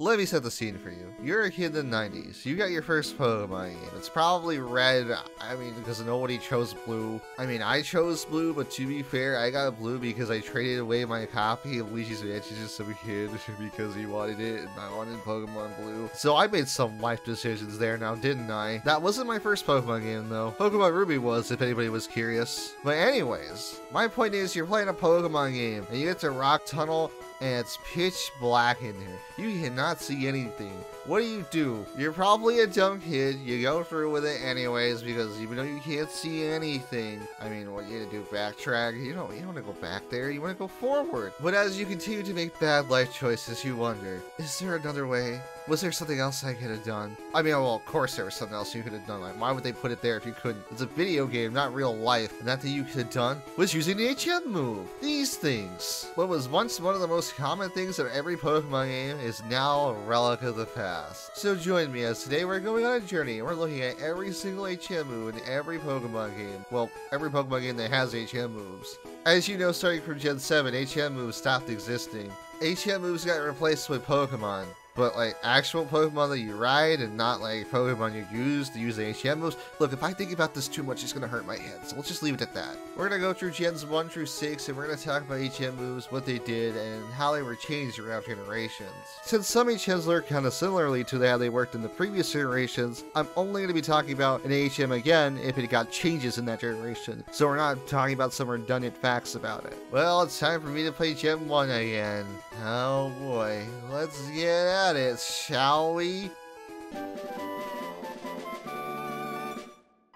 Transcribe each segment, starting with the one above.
Let me set the scene for you. You're a kid in the 90s. You got your first Pokemon game. It's probably red. I mean, because nobody chose blue. I mean, I chose blue, but to be fair, I got blue because I traded away my copy of Luigi's Mansion to some kid because he wanted it and I wanted Pokemon Blue. So I made some life decisions there now, didn't I? That wasn't my first Pokemon game though. Pokemon Ruby was, if anybody was curious. But anyways, my point is you're playing a Pokemon game and you get to Rock Tunnel and it's pitch black in here. You cannot see anything. What do you do? You're probably a dumb kid. You go through with it anyways because even though you can't see anything, I mean, what you gonna do? Backtrack? You don't. You don't want to go back there. You want to go forward. But as you continue to make bad life choices, you wonder: Is there another way? Was there something else I could have done? I mean, well, of course there was something else you could have done. Like, why would they put it there if you couldn't? It's a video game, not real life. And that thing you could have done was using the HM move. These things. What was once one of the most common things in every Pokemon game is now a relic of the past. So join me as today we're going on a journey. and We're looking at every single HM move in every Pokemon game. Well, every Pokemon game that has HM moves. As you know, starting from Gen 7, HM moves stopped existing. HM moves got replaced with Pokemon but like actual Pokemon that you ride and not like Pokemon you use to use the HM moves. Look, if I think about this too much, it's gonna hurt my head, so let's just leave it at that. We're gonna go through gens 1 through 6 and we're gonna talk about HM moves, what they did, and how they were changed throughout generations. Since some HMs work kinda similarly to how they worked in the previous generations, I'm only gonna be talking about an HM again if it got changes in that generation, so we're not talking about some redundant facts about it. Well, it's time for me to play Gen 1 again. Oh boy, let's get it, shall we?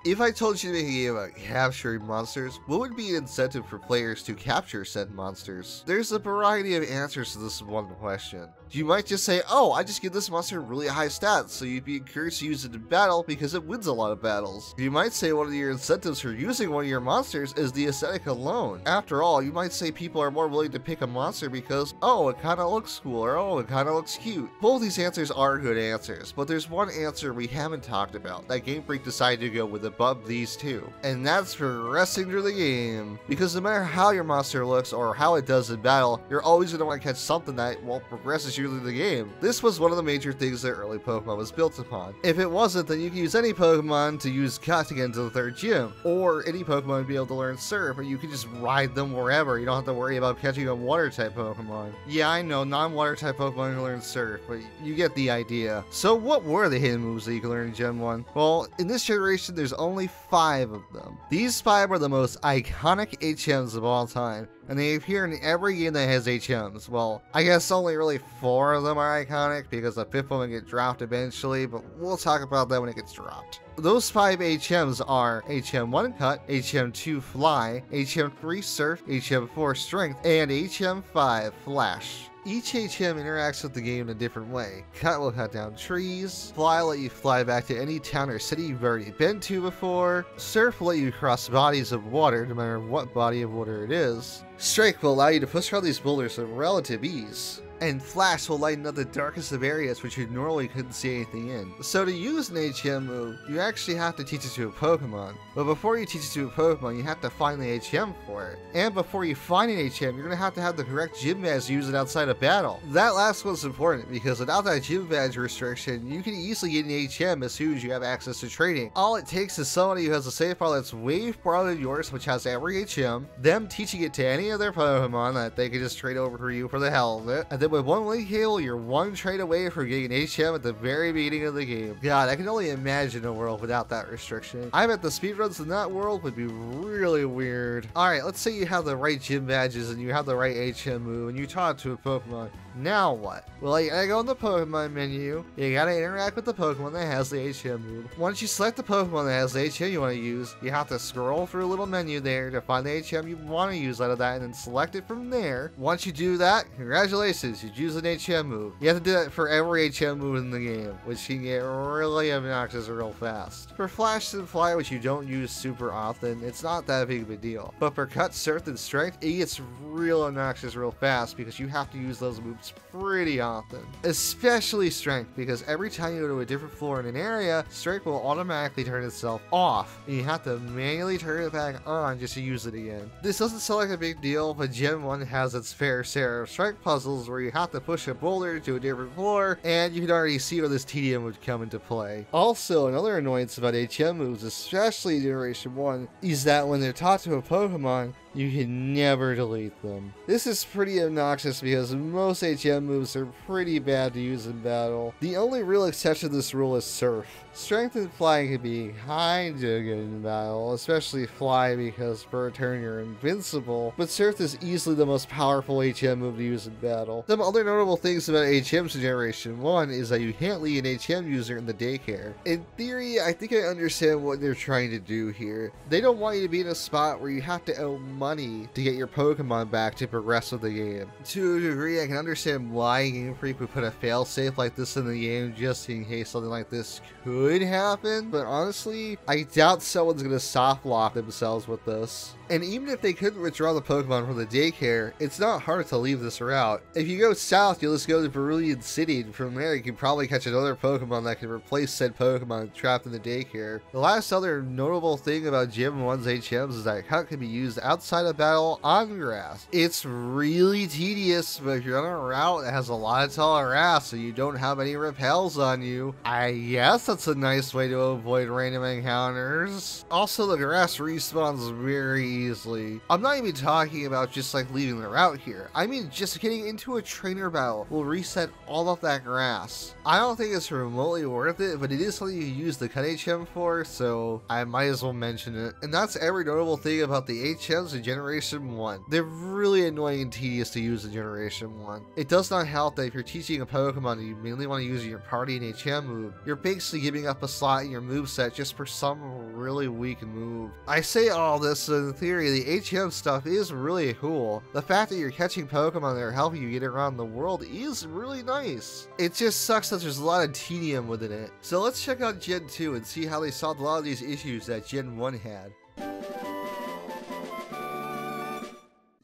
If I told you to make a game about capturing monsters, what would be an incentive for players to capture said monsters? There's a variety of answers to this one question. You might just say, oh, I just give this monster really high stats, so you'd be encouraged to use it in battle because it wins a lot of battles. You might say one of your incentives for using one of your monsters is the aesthetic alone. After all, you might say people are more willing to pick a monster because, oh, it kinda looks cool, or oh, it kinda looks cute. Both these answers are good answers, but there's one answer we haven't talked about that Game Freak decided to go with above these two, and that's progressing through the game. Because no matter how your monster looks or how it does in battle, you're always going to want to catch something that, well, progresses you the game. This was one of the major things that early Pokemon was built upon. If it wasn't, then you could use any Pokemon to use cut to get into the third gym, or any Pokemon to be able to learn Surf, or you could just ride them wherever. You don't have to worry about catching a water type Pokemon. Yeah, I know, non-water type Pokemon can learn Surf, but you get the idea. So what were the hidden moves that you can learn in Gen 1? Well, in this generation, there's only five of them. These five are the most iconic HMs of all time, and they appear in every game that has HMs. Well, I guess only really four of them are iconic because the fifth one will get dropped eventually, but we'll talk about that when it gets dropped. Those five HMs are HM1 Cut, HM2 Fly, HM3 Surf, HM4 Strength, and HM5 Flash. Each HM interacts with the game in a different way. Cut will cut down trees, Fly will let you fly back to any town or city you've already been to before, Surf will let you cross bodies of water no matter what body of water it is, Strength will allow you to push around these boulders with relative ease, and Flash will lighten up the darkest of areas which you normally couldn't see anything in. So to use an HM move, you actually have to teach it to a Pokemon. But before you teach it to a Pokemon, you have to find the HM for it. And before you find an HM, you're going to have to have the correct gym badge to use it outside of battle. That last one's important because without that gym badge restriction, you can easily get an HM as soon as you have access to training. All it takes is somebody who has a save file that's way farther than yours, which has every HM, them teaching it to any of their Pokemon that they can just trade over for you for the hell of it, and then with one link heal, you're one trade away from getting HM at the very beginning of the game. God, I can only imagine a world without that restriction. I bet the speedruns in that world would be really weird. Alright, let's say you have the right gym badges and you have the right HM move and you talk to a Pokemon. Now what? Well, you gotta go in the Pokemon menu, you gotta interact with the Pokemon that has the HM move. Once you select the Pokemon that has the HM you want to use, you have to scroll through a little menu there to find the HM you want to use out of that and then select it from there. Once you do that, congratulations, you've used an HM move. You have to do that for every HM move in the game, which can get really obnoxious real fast. For Flash and Fly, which you don't use super often, it's not that big of a deal. But for Cut, Surf, and Strength, it gets real obnoxious real fast because you have to use those moves moves pretty often. Especially Strength, because every time you go to a different floor in an area, Strength will automatically turn itself off, and you have to manually turn it back on just to use it again. This doesn't sound like a big deal, but Gen 1 has its fair share of Strength puzzles where you have to push a boulder to a different floor, and you can already see where this TDM would come into play. Also, another annoyance about HM moves, especially Generation 1, is that when they're taught to a Pokemon, you can never delete them. This is pretty obnoxious because most HM moves are pretty bad to use in battle. The only real exception to this rule is Surf. Strength and Flying can be kinda good in battle, especially Fly because for a turn you're invincible, but Surf is easily the most powerful HM move to use in battle. Some other notable things about HM's in Generation 1 is that you can't leave an HM user in the daycare. In theory, I think I understand what they're trying to do here. They don't want you to be in a spot where you have to owe money to get your Pokemon back to progress with the game. To a degree, I can understand why Game Freak would put a failsafe like this in the game just in case something like this could happen, but honestly, I doubt someone's gonna soft lock themselves with this. And even if they couldn't withdraw the Pokemon from the daycare, it's not hard to leave this route. If you go south, you'll just go to Cerulean City, and from there you can probably catch another Pokemon that can replace said Pokemon trapped in the daycare. The last other notable thing about Gen 1's HMs is that Cut can be used outside of battle on grass. It's really tedious, but if you're on a route that has a lot of tall grass so you don't have any repels on you, I guess that's a nice way to avoid random encounters. Also, the grass respawns very easily. I'm not even talking about just like leaving the route here. I mean just getting into a trainer battle will reset all of that grass. I don't think it's remotely worth it, but it is something you use the cut HM for, so I might as well mention it. And that's every notable thing about the HMs Generation 1. They're really annoying and tedious to use in Generation 1. It does not help that if you're teaching a Pokemon that you mainly want to use in your party and HM move, you're basically giving up a slot in your move set just for some really weak move. I say all this in theory the HM stuff is really cool. The fact that you're catching Pokemon that are helping you get around the world is really nice. It just sucks that there's a lot of tedium within it. So let's check out Gen 2 and see how they solved a lot of these issues that Gen 1 had.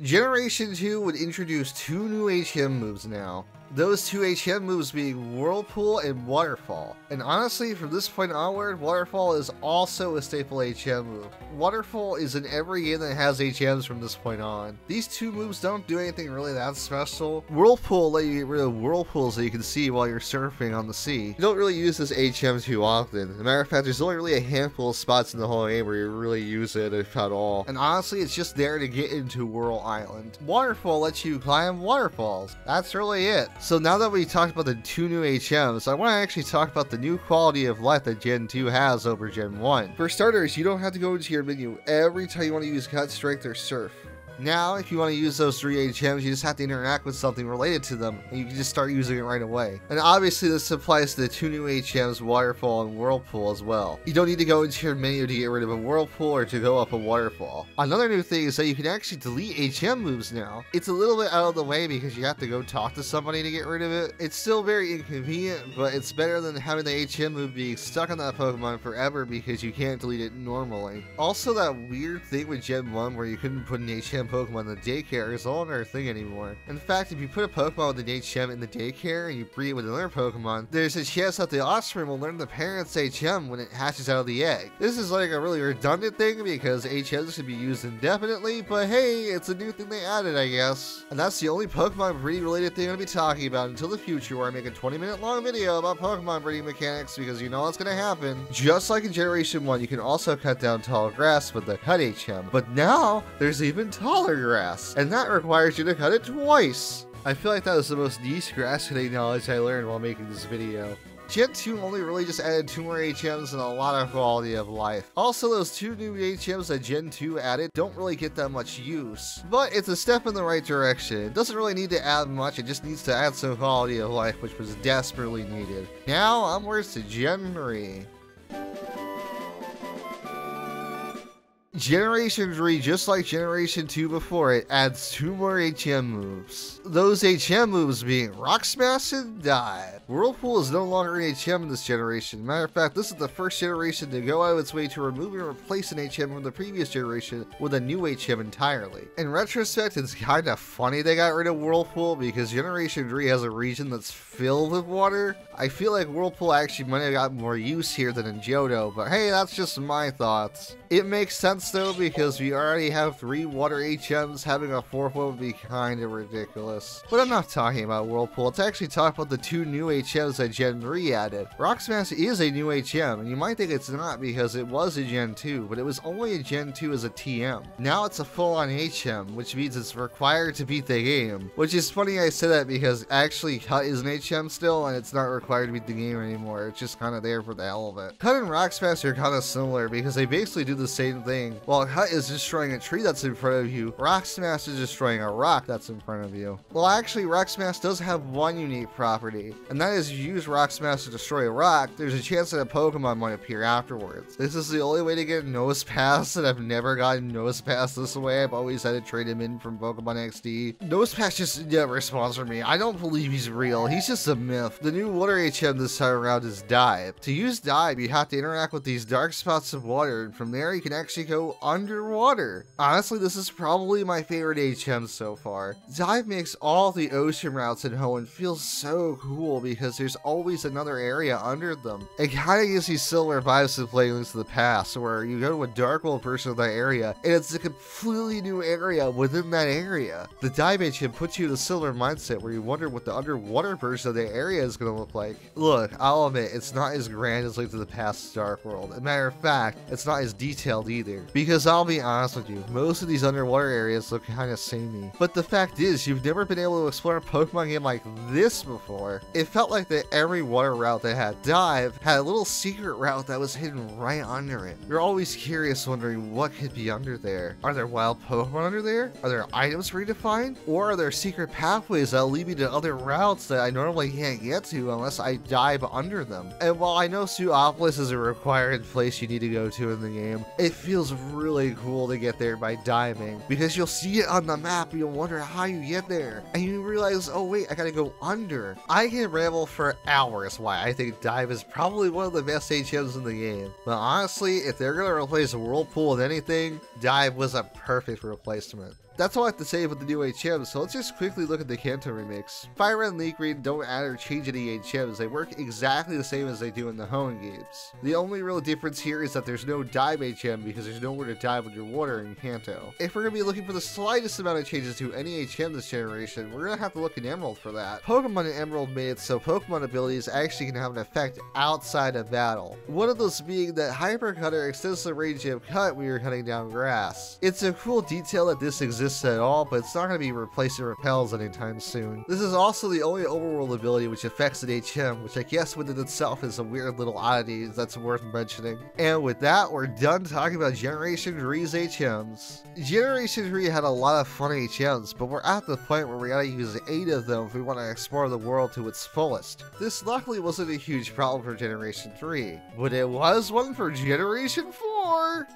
Generation 2 would introduce two new HM moves now. Those two HM moves being Whirlpool and Waterfall. And honestly, from this point onward, Waterfall is also a staple HM move. Waterfall is in every game that has HMs from this point on. These two moves don't do anything really that special. Whirlpool let you get rid of whirlpools that you can see while you're surfing on the sea. You don't really use this HM too often. As a matter of fact, there's only really a handful of spots in the whole game where you really use it, if at all. And honestly, it's just there to get into Whirl Island. Waterfall lets you climb waterfalls. That's really it. So now that we talked about the two new HMs, I want to actually talk about the new quality of life that Gen 2 has over Gen 1. For starters, you don't have to go into your menu every time you want to use Cut, Strength, or Surf. Now, if you want to use those three HMs, you just have to interact with something related to them, and you can just start using it right away. And obviously, this applies to the two new HMs, Waterfall and Whirlpool as well. You don't need to go into your menu to get rid of a Whirlpool or to go up a Waterfall. Another new thing is that you can actually delete HM moves now. It's a little bit out of the way because you have to go talk to somebody to get rid of it. It's still very inconvenient, but it's better than having the HM move being stuck on that Pokemon forever because you can't delete it normally. Also, that weird thing with Gen 1 where you couldn't put an HM Pokemon in the daycare is all another thing anymore. In fact, if you put a Pokemon with an HM in the daycare and you breed it with another Pokemon, there's a chance that the offspring will learn the parent's HM when it hatches out of the egg. This is like a really redundant thing because HMs can be used indefinitely, but hey, it's a new thing they added, I guess. And that's the only Pokemon breeding related thing I'm going to be talking about until the future where I make a 20 minute long video about Pokemon breeding mechanics because you know what's going to happen. Just like in Generation 1, you can also cut down tall grass with the Cut HM, but now there's even taller grass, and that requires you to cut it twice. I feel like that was the most niche grass cutting knowledge I learned while making this video. Gen 2 only really just added two more HMs and a lot of quality of life. Also, those two new HMs that Gen 2 added don't really get that much use, but it's a step in the right direction. It doesn't really need to add much, it just needs to add some quality of life, which was desperately needed. Now, onwards to Gen 3. Generation 3, just like Generation 2 before it, adds two more HM moves. Those HM moves being Rock Smash and Dive. Whirlpool is no longer an HM in this generation. Matter of fact, this is the first generation to go out of its way to remove and replace an HM from the previous generation with a new HM entirely. In retrospect, it's kinda funny they got rid of Whirlpool because Generation 3 has a region that's filled with water. I feel like Whirlpool actually might have got more use here than in Johto, but hey, that's just my thoughts. It makes sense though because we already have three water HMs, having a fourth one would be kinda ridiculous. But I'm not talking about Whirlpool, let's actually talk about the two new HMs that Gen 3 added. Rock Smash is a new HM, and you might think it's not because it was a Gen 2, but it was only a Gen 2 as a TM. Now it's a full-on HM, which means it's required to beat the game. Which is funny I say that because actually Cut is an HM still, and it's not required to beat the game anymore. It's just kind of there for the hell of it. Cut and Rock Smash are kind of similar because they basically do the same thing. While Cut is destroying a tree that's in front of you, Rock Smash is destroying a rock that's in front of you. Well, actually, Rock Smash does have one unique property, and that is you use Rock Smash to destroy a rock, there's a chance that a Pokemon might appear afterwards. This is the only way to get Nosepass, and I've never gotten Nosepass this way. I've always had to trade him in from Pokemon XD. Nosepass just never sponsored me. I don't believe he's real. He's just a myth. The new Water HM this time around is Dive. To use Dive, you have to interact with these dark spots of water, and from there you can actually go underwater. Honestly, this is probably my favorite HM so far. Dive makes all the ocean routes in Hoenn feel so cool because there's always another area under them. It kind of gives you similar vibes to playing Links to the Past, where you go to a dark world version of that area, and it's a completely new area within that area. The HM puts you in a similar mindset where you wonder what the underwater version of the area is going to look like. Look, I'll admit, it's not as grand as Link to the Past Dark World. As a matter of fact, it's not as detailed either. Because I'll be honest with you, most of these underwater areas look kind of samey. But the fact is, you've never been able to explore a Pokemon game like this before. It felt like that every water route that had dive had a little secret route that was hidden right under it. You're always curious wondering what could be under there. Are there wild Pokemon under there? Are there items to find? Or are there secret pathways that lead me to other routes that I normally can't get to unless I dive under them? And while I know Sootopolis is a required place you need to go to in the game, it feels really cool to get there by diving because you'll see it on the map and you'll wonder how you get there. And you realize, oh wait, I gotta go under. I can ramble for hours why I think Dive is probably one of the best HMs in the game. But honestly, if they're gonna replace Whirlpool with anything, Dive was a perfect replacement. That's all I have to say about the new HMs, so let's just quickly look at the Kanto remix. Fire and Leaf Green don't add or change any HMs, they work exactly the same as they do in the Hoenn games. The only real difference here is that there's no dive HM because there's nowhere to dive underwater in Kanto. If we're going to be looking for the slightest amount of changes to any HM this generation, we're going to have to look in Emerald for that. Pokemon in Emerald made it so Pokemon abilities actually can have an effect outside of battle. One of those being that Hyper Cutter extends the range of cut when you're cutting down grass. It's a cool detail that this exists at all, but it's not going to be replacing repels anytime soon. This is also the only overworld ability which affects an HM, which I guess within itself is a weird little oddity that's worth mentioning. And with that, we're done talking about Generation 3's HMs. Generation 3 had a lot of fun HMs, but we're at the point where we gotta use 8 of them if we want to explore the world to its fullest. This luckily wasn't a huge problem for Generation 3, but it was one for Generation 4!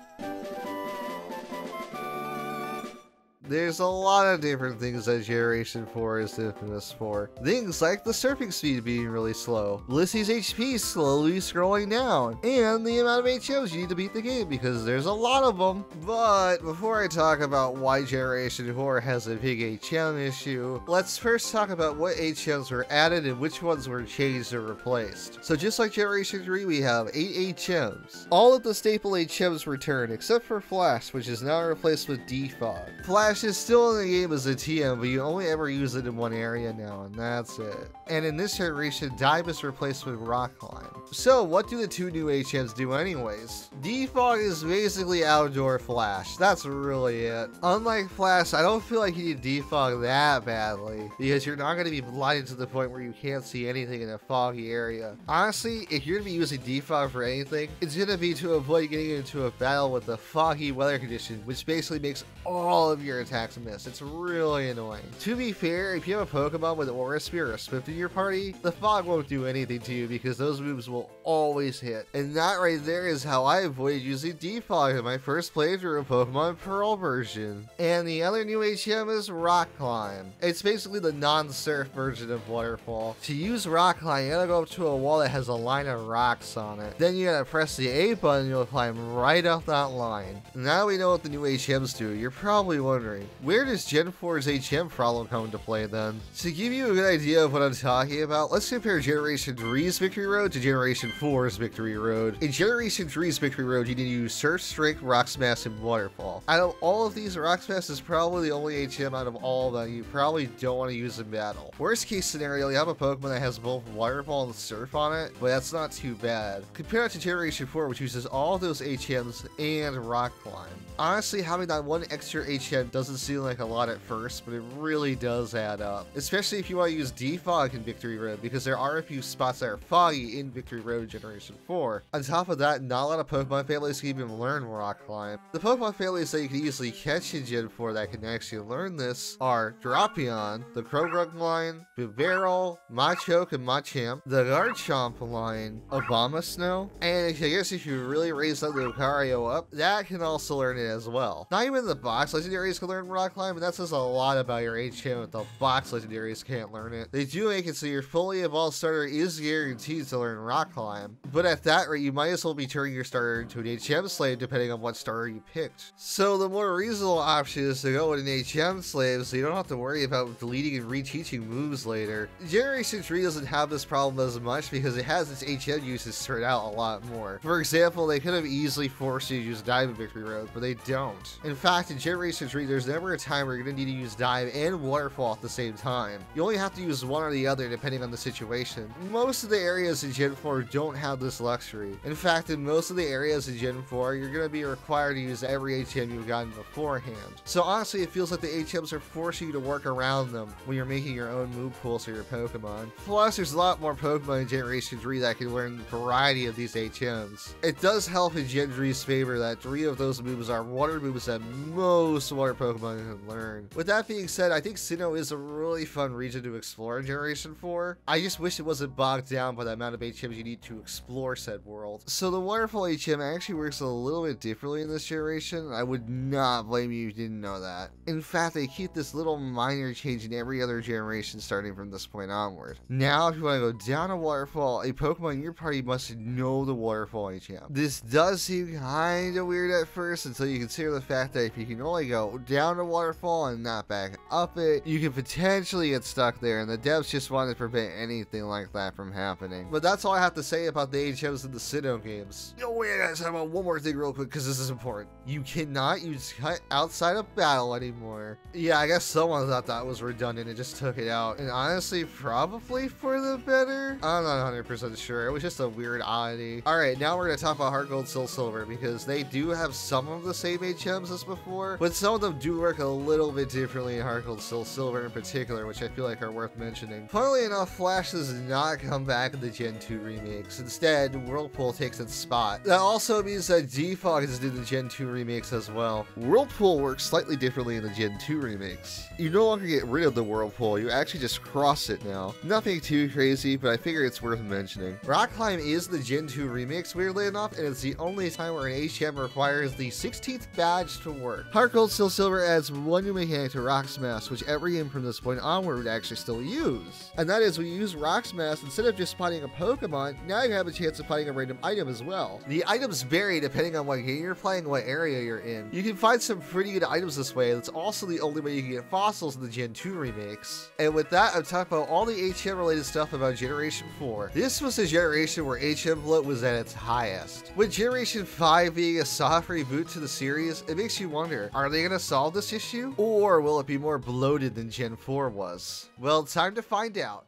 There's a lot of different things that Generation 4 is infamous for. Things like the surfing speed being really slow, Blissey's HP slowly scrolling down, and the amount of HMs you need to beat the game because there's a lot of them. But before I talk about why Generation 4 has a big HM issue, let's first talk about what HMs were added and which ones were changed or replaced. So just like Generation 3, we have 8 HMs. All of the staple HMs return except for Flash, which is now replaced with Defog. Flash Flash is still in the game as a TM, but you only ever use it in one area now, and that's it. And in this generation, Dive is replaced with Rock Climb. So, what do the two new HMs do anyways? Defog is basically outdoor Flash. That's really it. Unlike Flash, I don't feel like you need Defog that badly, because you're not going to be blinded to the point where you can't see anything in a foggy area. Honestly, if you're going to be using Defog for anything, it's going to be to avoid getting into a battle with the foggy weather condition, which basically makes all of your attacks miss. It's really annoying. To be fair, if you have a Pokemon with Aura Sphere or Swift in your party, the fog won't do anything to you because those moves will always hit. And that right there is how I avoided using Defog in my first playthrough of Pokemon Pearl version. And the other new HM is Rock Climb. It's basically the non-surf version of Waterfall. To use Rock Climb, you gotta go up to a wall that has a line of rocks on it. Then you gotta press the A button, you'll climb right up that line. Now we know what the new HMs do. You're probably wondering, where does Gen 4's HM problem come into play then? To give you a good idea of what I'm talking about, let's compare Generation 3's Victory Road to Generation 4's Victory Road. In Generation 3's Victory Road, you need to use Surf, Strength, Rock Smash, and Waterfall. Out of all of these, Rock Smash is probably the only HM out of all that you probably don't want to use in battle. Worst case scenario, you have a Pokemon that has both Waterfall and Surf on it, but that's not too bad. Compare it to Generation 4, which uses all those HMs and Rock Climb. Honestly, having that one extra HM doesn't seem like a lot at first, but it really does add up. Especially if you want to use Defog in Victory Road, because there are a few spots that are foggy in Victory Road Generation 4. On top of that, not a lot of Pokemon families can even learn Rock Climb. The Pokemon families that you can easily catch in Gen 4 that can actually learn this are Drapion, the Croagunk line, Bibarel, Machoke and Machamp, the Garchomp line, Abomasnow, and I guess if you really raise that Lucario up, that can also learn it as well. Not even in the box legendaries can learn Rock Climb, and that says a lot about your HM if the box legendaries can't learn it. They do make it so your fully evolved starter is guaranteed to learn Rock Climb, but at that rate, you might as well be turning your starter into an HM slave depending on what starter you picked. So the more reasonable option is to go with an HM slave so you don't have to worry about deleting and reteaching moves later. Generation 3 doesn't have this problem as much because it has its HM uses spread out a lot more. For example, they could have easily forced you to use Diamond Victory Road, but they don't. In fact, in Generation 3, there's never a time where you're going to need to use Dive and Waterfall at the same time. You only have to use one or the other depending on the situation. Most of the areas in Gen 4 don't have this luxury. In fact, in most of the areas in Gen 4, you're going to be required to use every HM you've gotten beforehand. So honestly, it feels like the HMs are forcing you to work around them when you're making your own move pools for your Pokemon. Plus, there's a lot more Pokemon in Generation 3 that can learn a variety of these HMs. It does help in Gen 3's favor that three of those moves are water moves that most water Pokemon can learn. With that being said, I think Sinnoh is a really fun region to explore in Generation 4. I just wish it wasn't bogged down by the amount of HMs you need to explore said world. So the Waterfall HM actually works a little bit differently in this generation. I would not blame you if you didn't know that. In fact, they keep this little minor change in every other generation starting from this point onward. Now, if you want to go down a waterfall, a Pokemon in your party must know the Waterfall HM. This does seem kind of weird at first until you consider the fact that if you can only go down a waterfall and not back up it, you can potentially get stuck there, and the devs just want to prevent anything like that from happening. But that's all I have to say about the HMs in the Sinnoh games. Yo, wait, guys, how about one more thing real quick, because this is important. You cannot use cut outside of battle anymore. Yeah, I guess someone thought that was redundant and just took it out. And honestly, probably for the better. I'm not 100% sure. It was just a weird oddity. All right, now we're going to talk about Heart Gold, Soul Silver, because they do have some of the same HMs as before, but some of them do work a little bit differently in Heart Soul Silver in particular, which I feel like are worth mentioning. Funnily enough, Flash does not come back in the Gen 2 remakes. Instead, Whirlpool takes its spot. That also means that Defog is in the Gen 2 remakes as well. Whirlpool works slightly differently in the Gen 2 remakes. You no longer get rid of the Whirlpool, you actually just cross it now. Nothing too crazy, but I figure it's worth mentioning. Rock Climb is the Gen 2 remix, weirdly enough, and it's the only time where an HM requires the 16th badge to work. Gold Soul Silver adds one new mechanic to Rock Smash, which every game from this point onward would actually still use. And that is when you use Rock Smash, instead of just spotting a Pokemon, now you have a chance of finding a random item as well. The items vary depending on what game you're playing, what area you're in. You can find some pretty good items this way, that's also the only way you can get fossils in the Gen 2 remakes. And with that, I'm talking about all the HM related stuff about Generation 4. This was the generation where HM bloat was at its highest. With Generation 5 being a soft reboot to the series, it makes you wonder, are they going to solve this issue? Or will it be more bloated than Gen 4 was? Well, time to find out.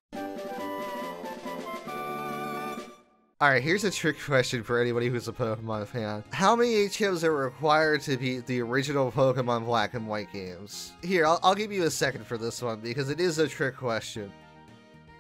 Alright, here's a trick question for anybody who's a Pokemon fan. How many HMs are required to beat the original Pokemon Black and White games? Here, I'll, I'll give you a second for this one because it is a trick question.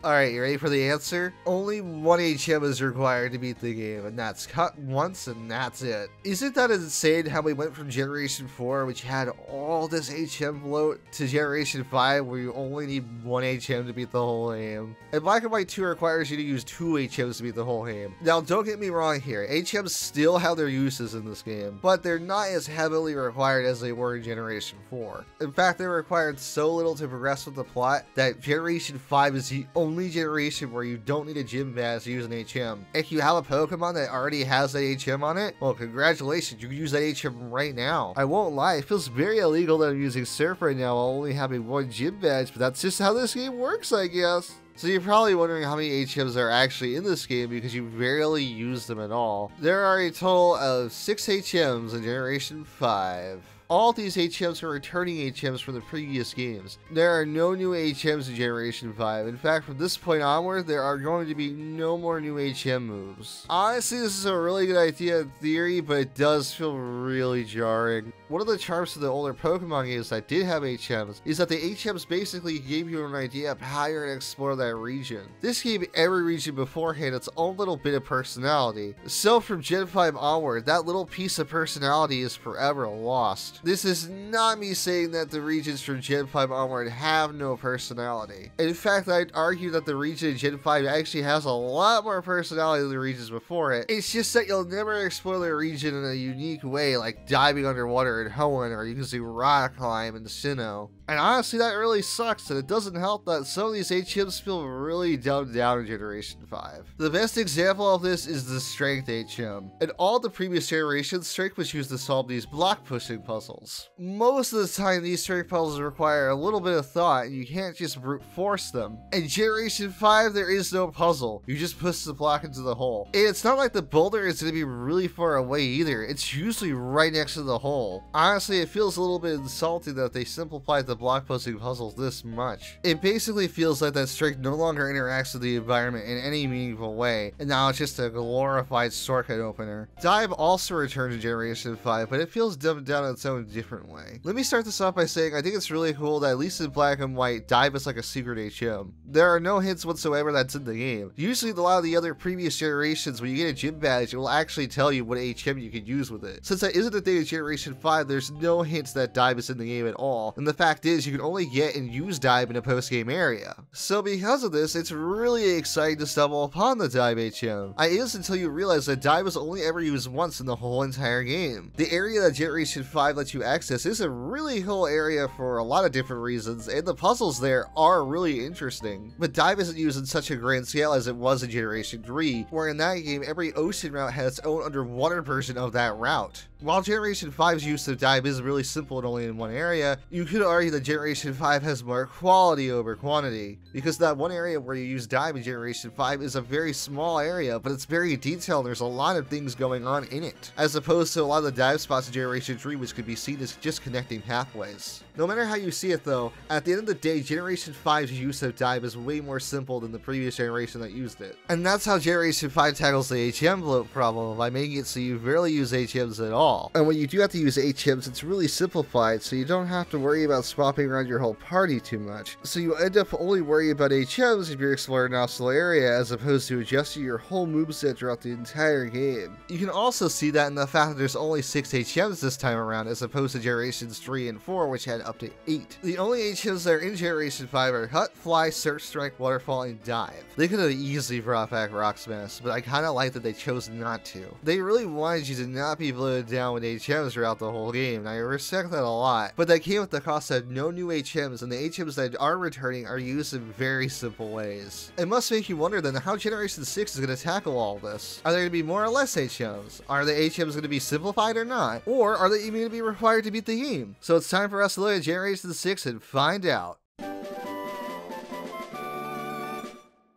Alright, you ready for the answer? Only one HM is required to beat the game, and that's cut once and that's it. Isn't that insane how we went from Generation 4, which had all this HM bloat, to Generation 5, where you only need one HM to beat the whole game? And Black and White 2 requires you to use two HMs to beat the whole game. Now, don't get me wrong here, HMs still have their uses in this game, but they're not as heavily required as they were in Generation 4. In fact, they're required so little to progress with the plot that Generation 5 is the only only generation where you don't need a gym badge to use an HM. If you have a Pokemon that already has that HM on it, well, congratulations, you can use that HM right now. I won't lie, it feels very illegal that I'm using Surf right now while only having one gym badge, but that's just how this game works, I guess. So you're probably wondering how many HMs are actually in this game because you rarely use them at all. There are a total of 6 HMs in Generation 5. All these HMs are returning HMs from the previous games. There are no new HMs in Generation 5. In fact, from this point onward, there are going to be no more new HM moves. Honestly, this is a really good idea in theory, but it does feel really jarring. One of the charms of the older Pokemon games that did have HMs is that the HMs basically gave you an idea of how you're going to explore that region. This gave every region beforehand its own little bit of personality. So from Gen 5 onward, that little piece of personality is forever lost. This is not me saying that the regions from Gen 5 onward have no personality. In fact, I'd argue that the region in Gen 5 actually has a lot more personality than the regions before it. It's just that you'll never explore the region in a unique way like diving underwater Hoenn or using rock climb the Sinnoh. And honestly, that really sucks, and it doesn't help that some of these HMs feel really dumbed down in Generation 5. The best example of this is the Strength HM. In all the previous generations, Strength was used to solve these block pushing puzzles. Most of the time, these Strength puzzles require a little bit of thought, and you can't just brute force them. In Generation 5, there is no puzzle. You just push the block into the hole. And it's not like the boulder is going to be really far away either. It's usually right next to the hole. Honestly, it feels a little bit insulting that they simplified the the block posting puzzles this much. It basically feels like that strength no longer interacts with the environment in any meaningful way, and now it's just a glorified shortcut opener. Dive also returned to Generation 5, but it feels dumbed down in its own different way. Let me start this off by saying I think it's really cool that at least in Black and White, Dive is like a secret HM. There are no hints whatsoever that's in the game. Usually a lot of the other previous generations, when you get a gym badge, it will actually tell you what HM you can use with it. Since that isn't a thing in Generation 5, there's no hints that Dive is in the game at all, and the fact is, you can only get and use Dive in a post-game area. So because of this, it's really exciting to stumble upon the Dive HM. I is until you realize that Dive was only ever used once in the whole entire game. The area that Generation 5 lets you access is a really cool area for a lot of different reasons, and the puzzles there are really interesting. But Dive isn't used in such a grand scale as it was in Generation 3, where in that game, every ocean route had its own underwater version of that route. While Generation 5's use of Dive is really simple and only in one area, you could argue that Generation 5 has more quality over quantity, because that one area where you use Dive in Generation 5 is a very small area, but it's very detailed there's a lot of things going on in it, as opposed to a lot of the dive spots in Generation 3 which could be seen as just connecting pathways. No matter how you see it though, at the end of the day, Generation 5's use of Dive is way more simple than the previous generation that used it. And that's how Generation 5 tackles the HM bloat problem by making it so you rarely use HMs at all. And when you do have to use HMs, it's really simplified so you don't have to worry about swapping around your whole party too much. So you end up only worrying about HMs if you're exploring an hostile area as opposed to adjusting your whole moveset throughout the entire game. You can also see that in the fact that there's only 6 HMs this time around as opposed to Generations 3 and 4 which had up to 8. The only HMs that are in Generation 5 are Cut, Fly, Surf, Strength, Waterfall, and Dive. They could have easily brought back Rock Smash, but I kinda like that they chose not to. They really wanted you to not be bloated down with HMs throughout the whole game, and I respect that a lot. But that came with the cost of no new HMs, and the HMs that are returning are used in very simple ways. It must make you wonder then how Generation 6 is going to tackle all this. Are there going to be more or less HMs? Are the HMs going to be simplified or not? Or are they even going to be required to beat the game? So it's time for us to look at Generation 6 and find out.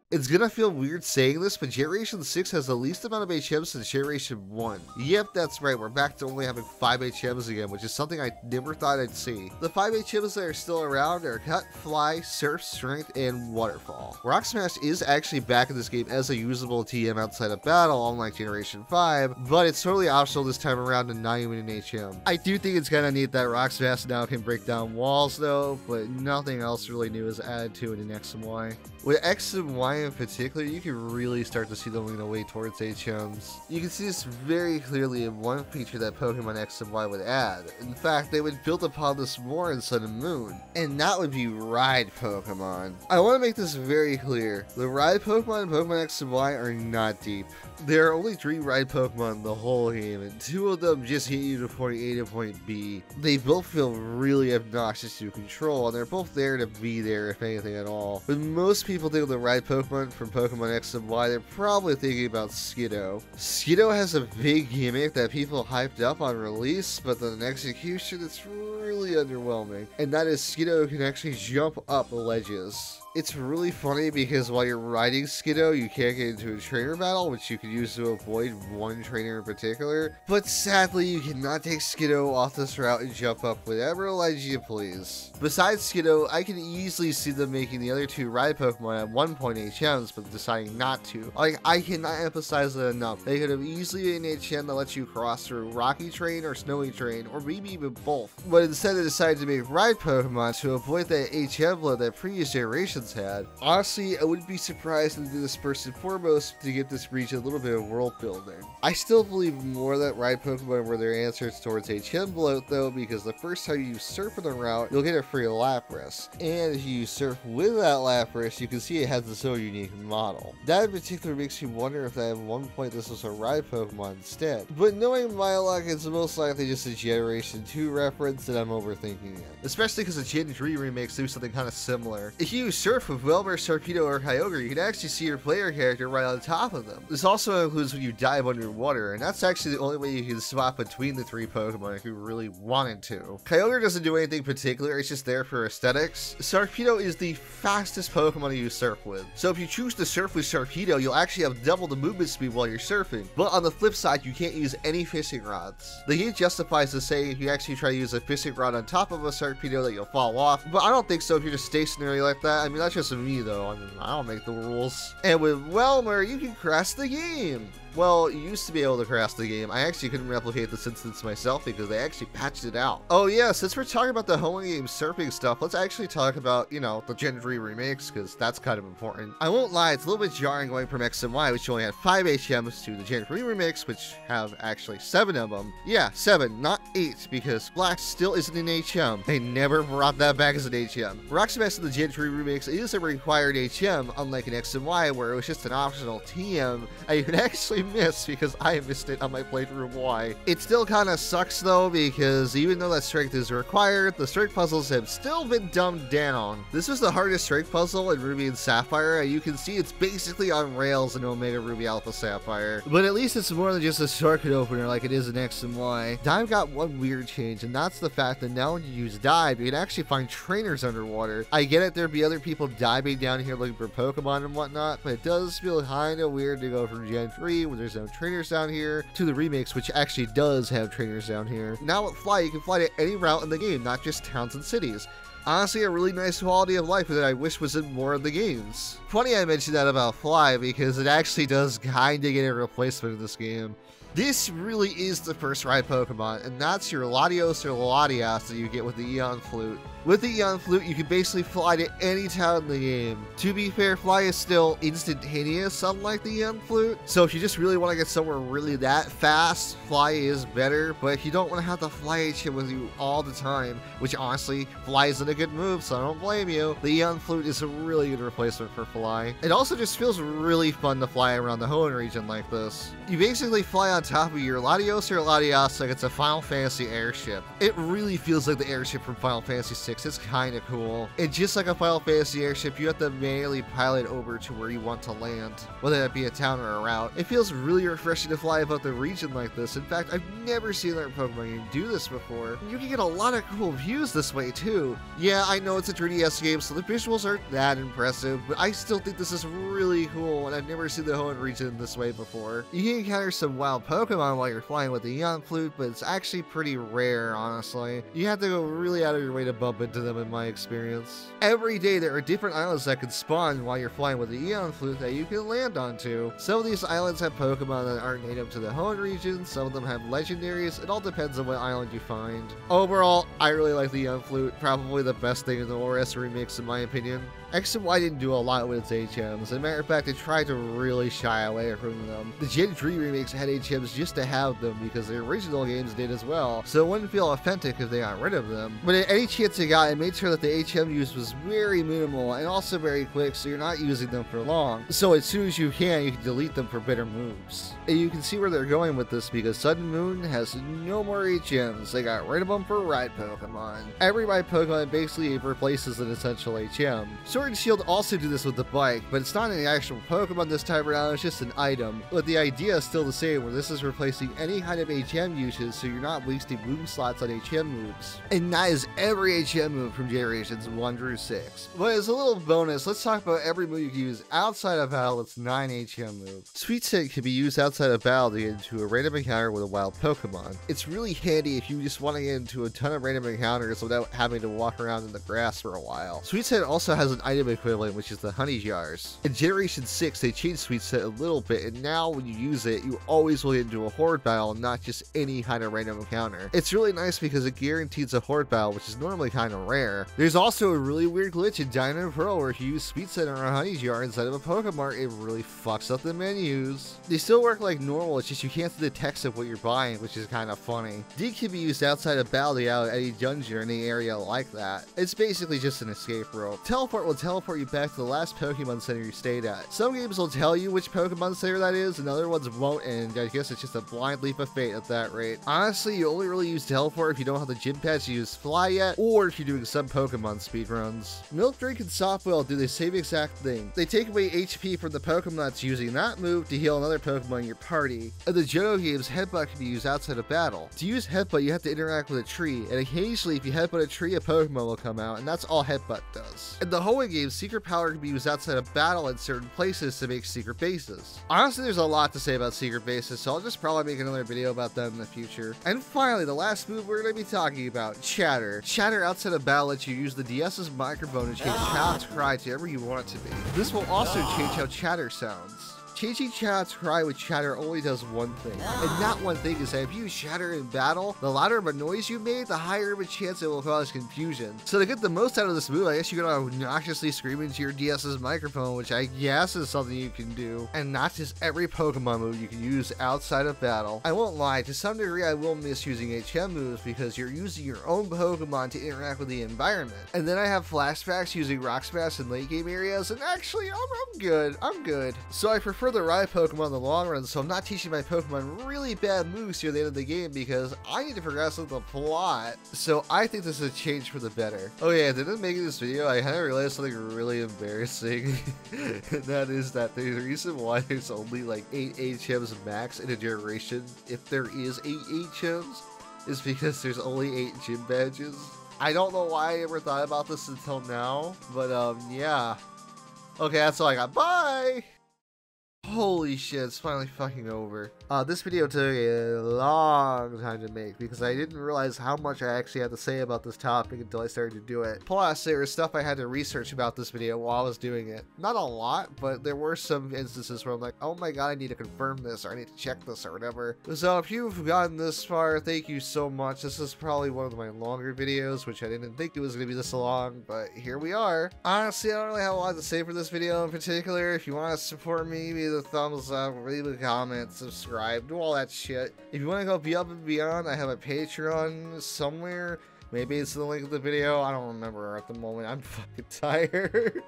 It's gonna feel weird saying this, but Generation 6 has the least amount of HMs since Generation 1. Yep, that's right, we're back to only having 5 HMs again, which is something I never thought I'd see. The 5 HMs that are still around are Cut, Fly, Surf, Strength, and Waterfall. Rock Smash is actually back in this game as a usable TM outside of battle, unlike Generation 5, but it's totally optional this time around and not even an HM. I do think it's kinda neat that Rock Smash now can break down walls though, but nothing else really new is added to it in X and Y. With X and Y in particular, you can really start to see them lean away towards HMs. You can see this very clearly in one feature that Pokemon X and Y would add. In fact, they would build upon this more in Sun and Moon, and that would be Ride Pokemon. I want to make this very clear. The Ride Pokemon in Pokemon X and Y are not deep. There are only three Ride Pokemon in the whole game, and two of them just get you to point A to point B. They both feel really obnoxious to control, and they're both there to be there, if anything at all. When most people think of the Ride Pokemon from Pokemon X and Y, they're probably thinking about Skiddo. Skiddo has a big gimmick that people hyped up on release, but then execution, it's really underwhelming. And that is Skiddo can actually jump up ledges. It's really funny because while you're riding Skiddo, you can't get into a trainer battle, which you can use to avoid one trainer in particular. But sadly, you cannot take Skiddo off this route and jump up whatever ledge you please. Besides Skiddo, I can easily see them making the other two ride Pokemon at one point HMs, but deciding not to. Like, I cannot emphasize that enough. They could have easily an HM that lets you cross through Rocky Train or Snowy Train, or maybe even both. But instead they decided to make ride Pokemon to avoid that HM bloat that previous generations had. Honestly, I wouldn't be surprised to do this first and foremost to give this region a little bit of world building. I still believe more that ride Pokemon were their answers towards HM bloat though, because the first time you surf on the route, you'll get a free Lapras. And if you surf with that Lapras, you can see it has its own unique model. That in particular makes me wonder if at one point this was a ride Pokemon instead. But knowing my luck, it's most likely just a Generation 2 reference that I'm overthinking it. Especially because the Gen 3 remakes do something kind of similar. If you surf surf with Wailmer, Sharpedo, or Kyogre, you can actually see your player character right on top of them. This also includes when you dive underwater, and that's actually the only way you can swap between the three Pokemon if you really wanted to. Kyogre doesn't do anything particular, it's just there for aesthetics. Sharpedo is the fastest Pokemon you surf with, so if you choose to surf with Sharpedo, you'll actually have double the movement speed while you're surfing. But on the flip side, you can't use any fishing rods. The game justifies the saying if you actually try to use a fishing rod on top of a Sharpedo that you'll fall off, but I don't think so if you're just stationary like that. I mean, that's just me though. I mean, I don't make the rules. And with Wailmer, you can crash the game. Well, you used to be able to crash the game. I actually couldn't replicate this instance myself because they actually patched it out. Oh yeah, since we're talking about the Hoenn game surfing stuff, let's actually talk about, you know, the Gen 3 remakes because that's kind of important. I won't lie, it's a little bit jarring going from X and Y, which only had 5 HMs, to the Gen 3 remakes, which have actually 7 of them. Yeah, 7, not 8, because Black still isn't an HM. They never brought that back as an HM. Rock Smash in the Gen 3 remakes is a required HM, unlike an X and Y, where it was just an optional TM, and you actually miss because I missed it on my playthrough of Y. It still kind of sucks though because even though that strength is required, the strength puzzles have still been dumbed down. This was the hardest strength puzzle in Ruby and Sapphire, and you can see it's basically on rails in Omega Ruby Alpha Sapphire. But at least it's more than just a shortcut opener like it is in X and Y. Dive got one weird change, and that's the fact that now when you use Dive, you can actually find trainers underwater. I get it, there'd be other people diving down here looking for Pokemon and whatnot, but it does feel kind of weird to go from Gen 3 when there's no trainers down here to the remakes, which actually does have trainers down here. Now with Fly, you can fly to any route in the game, not just towns and cities honestly a really nice quality of life that I wish was in more of the games. Funny I mentioned that about Fly because it actually does kinda get a replacement in this game. This really is the first ride Pokemon, and that's your Latios or Latias that you get with the Aeon Flute. With the Aeon Flute, you can basically fly to any town in the game. To be fair, Fly is still instantaneous, unlike the Aeon Flute. So if you just really want to get somewhere really that fast, Fly is better. But if you don't want to have the Fly HM with you all the time, which honestly, Fly isn't a good move, so I don't blame you, the Aeon Flute is a really good replacement for Fly. It also just feels really fun to fly around the Hoenn region like this. You basically fly on top of your Latios or Latias like it's a Final Fantasy airship. It really feels like the airship from Final Fantasy VI it's kind of cool. And just like a Final Fantasy airship, you have to manually pilot over to where you want to land, whether that be a town or a route. It feels really refreshing to fly about the region like this. In fact, I've never seen that Pokemon game do this before. You can get a lot of cool views this way too. Yeah, I know it's a 3DS game, so the visuals aren't that impressive, but I still think this is really cool, and I've never seen the Hoenn region this way before. You can encounter some wild Pokemon while you're flying with the Aeon Flute, but it's actually pretty rare, honestly. You have to go really out of your way to bump into them in my experience. Every day there are different islands that can spawn while you're flying with the Aeon Flute that you can land onto. Some of these islands have Pokemon that aren't native to the Hoenn region, some of them have legendaries, it all depends on what island you find. Overall, I really like the Aeon Flute, probably the best thing in the ORAS remix in my opinion. X and Y didn't do a lot with its HMs. As a matter of fact, they tried to really shy away from them. The Gen 3 remakes had HMs just to have them because the original games did as well, so it wouldn't feel authentic if they got rid of them. But at any chance they got, it made sure that the HM use was very minimal and also very quick, so you're not using them for long. So as soon as you can, you can delete them for better moves. And you can see where they're going with this because and Moon has no more HMs. They got rid of them for Ride Pokemon. Every Ride Pokemon basically replaces an essential HM. So Sword and Shield also do this with the bike, but it's not an actual Pokemon this time around, it's just an item. But the idea is still the same, where this is replacing any kind of HM uses, so you're not wasting boom slots on HM moves. And that is every HM move from Generations 1 through 6. But as a little bonus, let's talk about every move you can use outside of battle that's 9 HM moves. Sweet Scent can be used outside of battle to get into a random encounter with a wild Pokemon. It's really handy if you just want to get into a ton of random encounters without having to walk around in the grass for a while. Sweet Scent also has an item equivalent, which is the honey jars. In Generation 6, they changed Sweet Scent a little bit, and now when you use it, you always will get into a horde battle, not just any kind of random encounter. It's really nice because it guarantees a horde battle, which is normally kind of rare. There's also a really weird glitch in Diamond Pearl where if you use Sweet or a honey jar inside of a Pokemon, it really fucks up the menus. They still work like normal, it's just you can't see the text of what you're buying, which is kind of funny. D can be used outside of battle out any dungeon or any area like that. It's basically just an escape rope. Teleport will teleport you back to the last Pokemon Center you stayed at. Some games will tell you which Pokemon Center that is, and other ones won't, and I guess it's just a blind leap of fate at that rate. Honestly, you only really use Teleport if you don't have the gym pass to use Fly yet, or if you're doing some Pokemon speedruns. Milk Drink and Soft-Boiled do the same exact thing. They take away HP from the Pokemon that's using that move to heal another Pokemon in your party. In the Johto games, Headbutt can be used outside of battle. To use Headbutt, you have to interact with a tree, and occasionally if you headbutt a tree, a Pokemon will come out, and that's all Headbutt does. In the Hoenn games, Secret Power can be used outside of battle in certain places to make secret bases. Honestly, there's a lot to say about secret bases, so I'll just probably make another video about them in the future. And finally, the last move we're going to be talking about, Chatter. Chatter outside of battle lets you use the DS's microphone to change to cry to whatever you want it to be. This will also change how Chatter sounds. Changing Chatot's cry with Chatter only does one thing, and that ah. one thing is that if you use Chatter in battle, the louder of a noise you made, the higher of a chance it will cause confusion. So to get the most out of this move, I guess you're gonna obnoxiously scream into your DS's microphone, which I guess is something you can do, and not just every Pokemon move you can use outside of battle. I won't lie, to some degree I will miss using HM moves because you're using your own Pokemon to interact with the environment. And then I have flashbacks using Rock Smash in late game areas, and actually I'm, I'm good, I'm good. So I prefer the Ride Pokemon in the long run, so I'm not teaching my Pokemon really bad moves here at the end of the game because I need to progress with the plot. So I think this is a change for the better. Oh yeah, didn't making this video, I kind of realized something really embarrassing. and that is that the reason why there's only like 8 HMs max in a generation, if there is 8 HMs, is because there's only 8 gym badges. I don't know why I ever thought about this until now, but um, yeah. Okay, that's all I got. Bye! Holy shit, it's finally fucking over. Uh, this video took a long time to make because I didn't realize how much I actually had to say about this topic until I started to do it. Plus, there was stuff I had to research about this video while I was doing it. Not a lot, but there were some instances where I'm like, oh my god, I need to confirm this or I need to check this or whatever. So if you've gotten this far, thank you so much. This is probably one of my longer videos, which I didn't think it was going to be this long, but here we are. Honestly, I don't really have a lot to say for this video in particular. If you want to support me, thumbs up, leave a comment, subscribe, do all that shit. If you want to go be up and beyond, I have a Patreon somewhere. Maybe it's the link of the video. I don't remember at the moment. I'm fucking tired.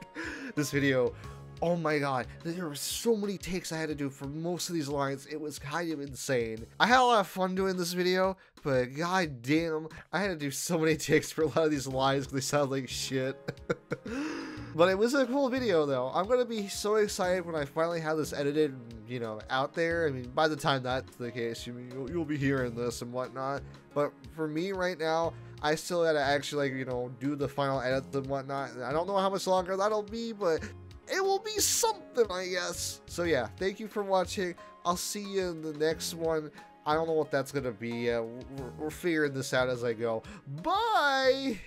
this video Oh my god, there were so many takes I had to do for most of these lines. It was kind of insane. I had a lot of fun doing this video, but god damn, I had to do so many takes for a lot of these lines because they sound like shit. but it was a cool video though. I'm gonna be so excited when I finally have this edited, you know, out there. I mean, by the time that's the case, you you'll, be hearing this and whatnot. But for me right now, I still gotta actually like, you know, do the final edits and whatnot. I don't know how much longer that'll be, but it will be something, I guess. So yeah, thank you for watching. I'll see you in the next one. I don't know what that's gonna be yet. We're, we're figuring this out as I go. Bye!